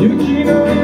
雪の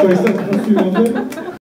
Gracias.